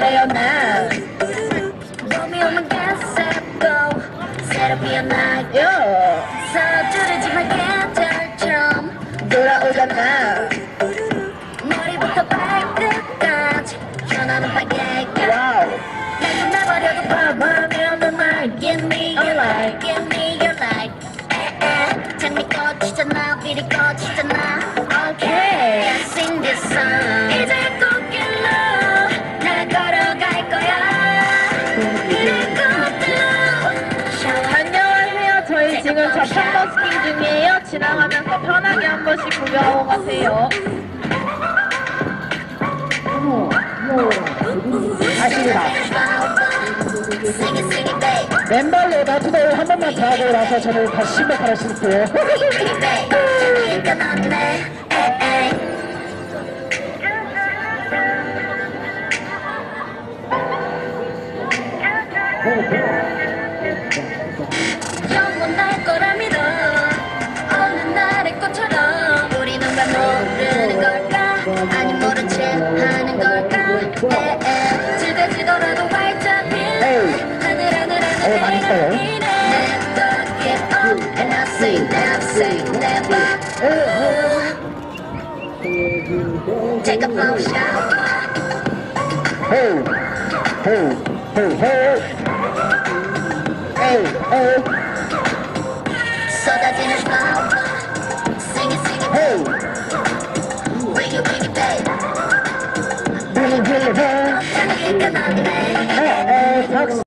body of mine. Blow me on my gas, set go. Set up me a night. Yeah. 사두려지만 깨달처럼 돌아오던 날. 머리부터 발끝까지 현하는 빨개가. Wow. 날 끝나버려도 바보면 넌 말. Give me your light, give eh, eh. me your light. 장미 꺼지잖아, 비리 꺼지잖아. 지금 저편버 스킹 중이에요. 지나가면서 편하게 한 번씩 구경하고 가세요. 아십다 맨발로 나투다를 한 번만 더 하고 나서 저는 다시 신발하러 게요 오, 오. never say, never. Take a blow Hey, hey, hey, hey. Hey, hey. Sing it, sing it. Hey. Bring it, bring it, babe. Bring it, bring it, babe.